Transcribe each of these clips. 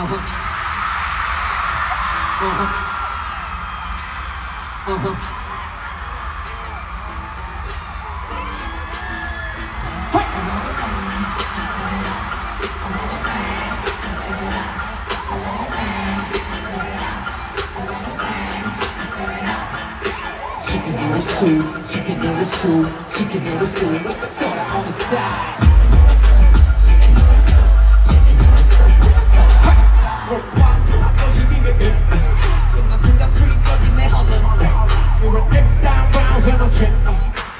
Chicken noodle soup, chicken noodle soup, chicken noodle soup down round in my chin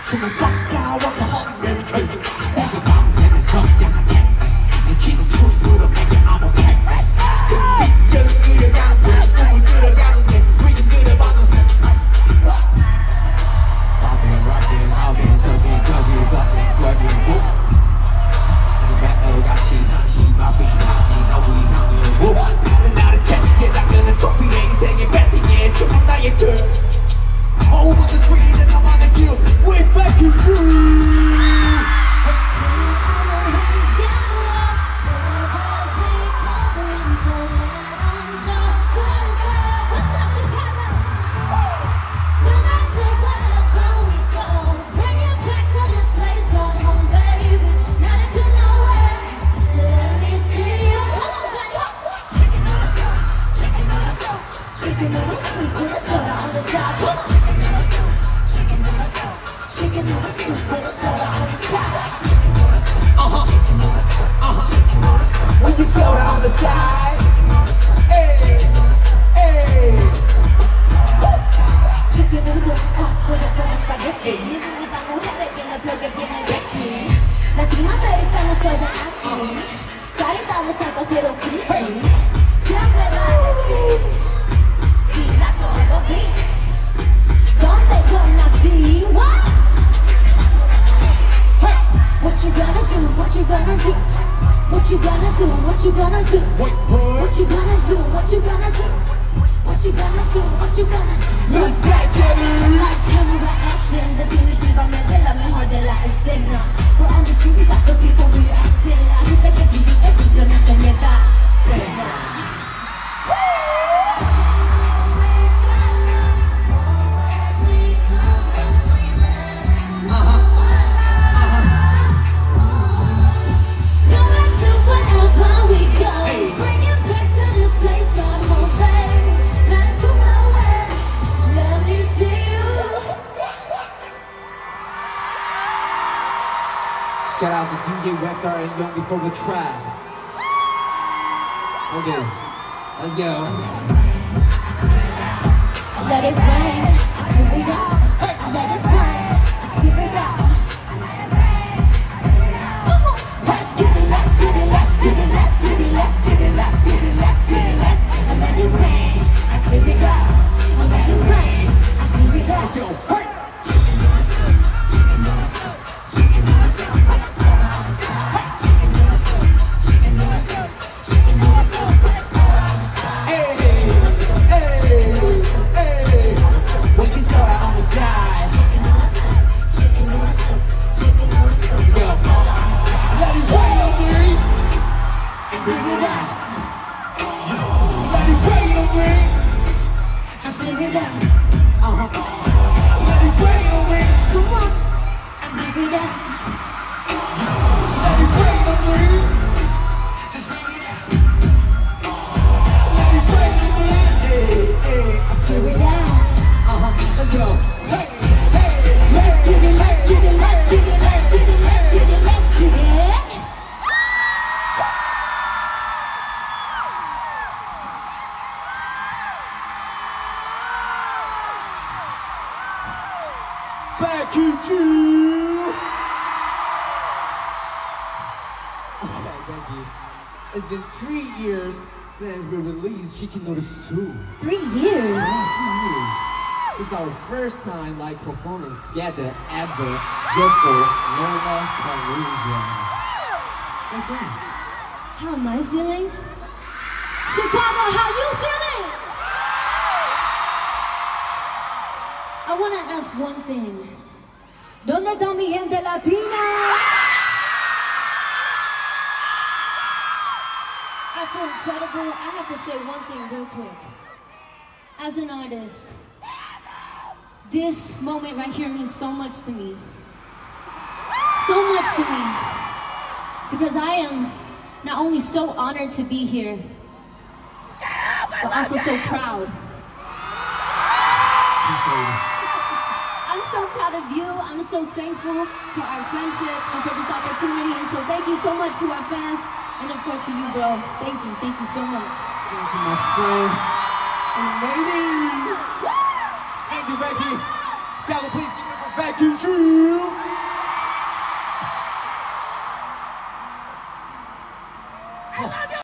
춤을 빡가 workaholic dedicated 내가 Shaking with the side. Soup soda on the side. Uh huh. Uh huh. With soda on the side. Hey. Hey. Chicken on the soy de aquí. Free. Hey. What you gonna do? Wait, bro What you gonna do? What you gonna do? What you gonna do? What you gonna do? Look back at it Lights, camera, action Definitivamente la mejor de la escena We're on the street, we got the people Shout out to DJ Webstar and Young B for the Trap. Okay, let's go. Let it rain. Let it rain. Uh-huh. Let it rain on me. Come on. We go. Back you. Okay, thank you. It's been three years since we released Chicken Noodle Soup. Three years. Yeah, three years. This is our first time live performance together ever just for Norma Caruso. My friend. How am I feeling? Chicago, how you feeling? I wanna ask one thing. ¿Dónde está mi gente latina? I feel incredible. I have to say one thing real quick. As an artist, this moment right here means so much to me. So much to me. Because I am not only so honored to be here, but also so proud. I'm so proud of you. I'm so thankful for our friendship and for this opportunity. And so thank you so much to our fans. And of course to you, bro. Thank you. Thank you so much. Thank you, my friend. Made. Thank you, Becky. Stella, please give it up for Becky True.